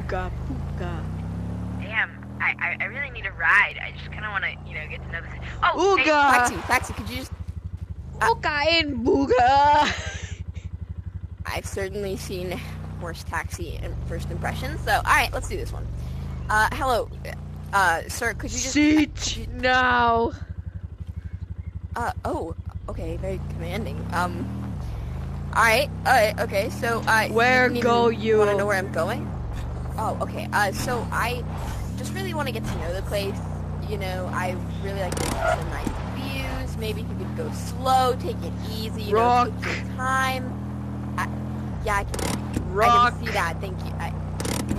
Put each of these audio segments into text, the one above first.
Booga booga. Damn, I, I, I really need a ride. I just kind of want to, you know, get to know this. Oh, hey, Ooga. Taxi, taxi, could you just... Booga and booga. I've certainly seen worse taxi in first impressions, so alright, let's do this one. Uh, hello, uh, sir, could you just... Seat now. Uh, oh, okay, very commanding. Um, alright, alright, okay, so, uh... Where didn't go you? wanna know where I'm going? Oh, okay, uh, so I just really want to get to know the place. You know, I really like the nice views. Maybe if you could go slow, take it easy, you Rock. know, take your time. I, yeah, I can, Rock. I can see that, thank you. I,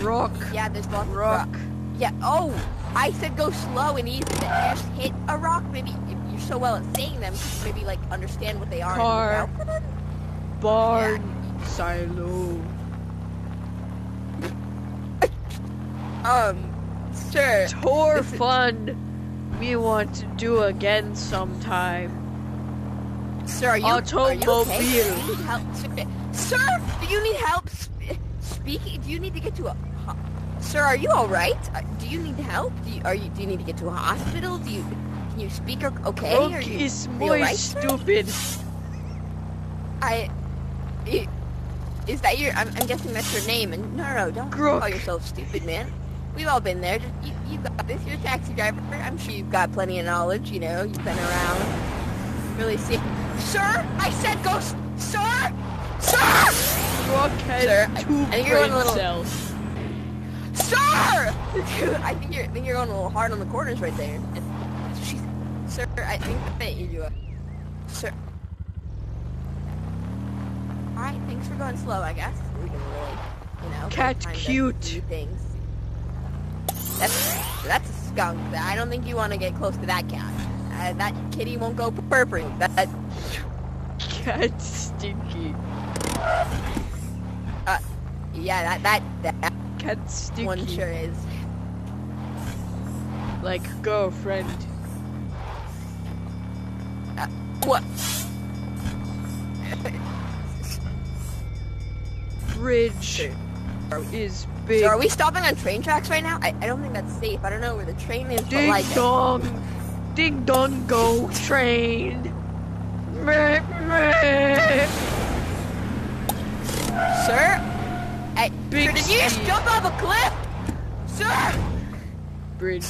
Rock. yeah, there's lots of Rock. rock. Yeah, oh, I said go slow and easy. That you just hit a rock, maybe if you're so well at saying them, maybe like understand what they are Car. and. Barn. Silo. Um, sure. Tour This is- fun. We want to do again sometime. Sir, are you, are you okay? Do you need help? Sir, sir, do you need help sp- speaking? Do you need to get to a... Sir, are you all right? Uh, Do you need help? Do you, are you, do you need to get to a hospital? Do you, can you speak okay? Are you, is are you all muy right, stupid. I... Is that your... I'm, I'm guessing that's your name, and no, no, don't Grok. call yourself stupid, man. We've all been there. Just, you, you got this. You're a taxi driver. I'm sure you've got plenty of knowledge, you know. You've been around. Really see... Sir! I said go... Sir! Sir! Rock has Sir, two I think you're brain little- cells. Sir! Dude, I think you're, I think you're going a little hard on the corners right there. She's, sir, I think that you, uh, sir. Alright, thanks for going slow, I guess. We can really, you know, Cat kinda cute. things. That's, that's a skunk. I don't think you want to get close to that cat. Uh, that kitty won't go purpering. That, that, Cat stinky. yeah, that, that, that Cat stinky. one sure is. Like girlfriend. What? Bridge is big. So are we stopping on train tracks right now? I, I don't think that's safe. I don't know where the train is, but Ding like... dong. Ding dong go train. Sir? Hey, Big sir, did you just jump off a cliff? Sir! Bridge.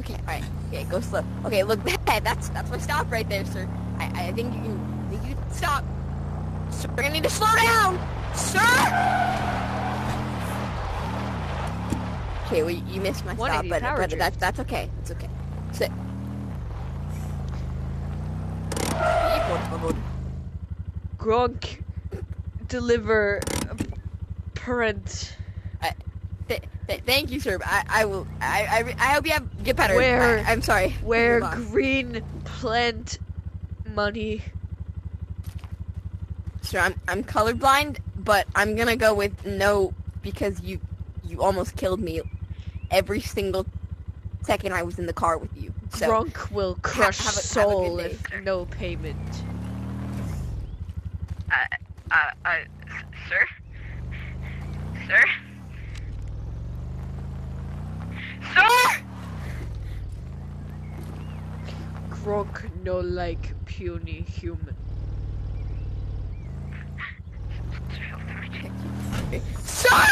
Okay, alright. Okay, go slow. Okay, look, that, that's that's my stop right there, sir. I, I think you can, think you can stop. Sir, we're gonna need to slow down! Sir! Okay, well, you missed my stop, but, but that's, that's okay. It's okay. Sit. Gronk deliver parent. Th- th- thank you, sir. I, I will. I, I, I hope you have get better. Where- I, am sorry. Where green plant money. Sir, I'm I'm colorblind, but I'm gonna go with no because you you almost killed me every single second I was in the car with you. So Gronk will crush have have a soul good if no payment. Uh, uh, uh, sir? Sir? Sir! Gronk no like puny human. Sir!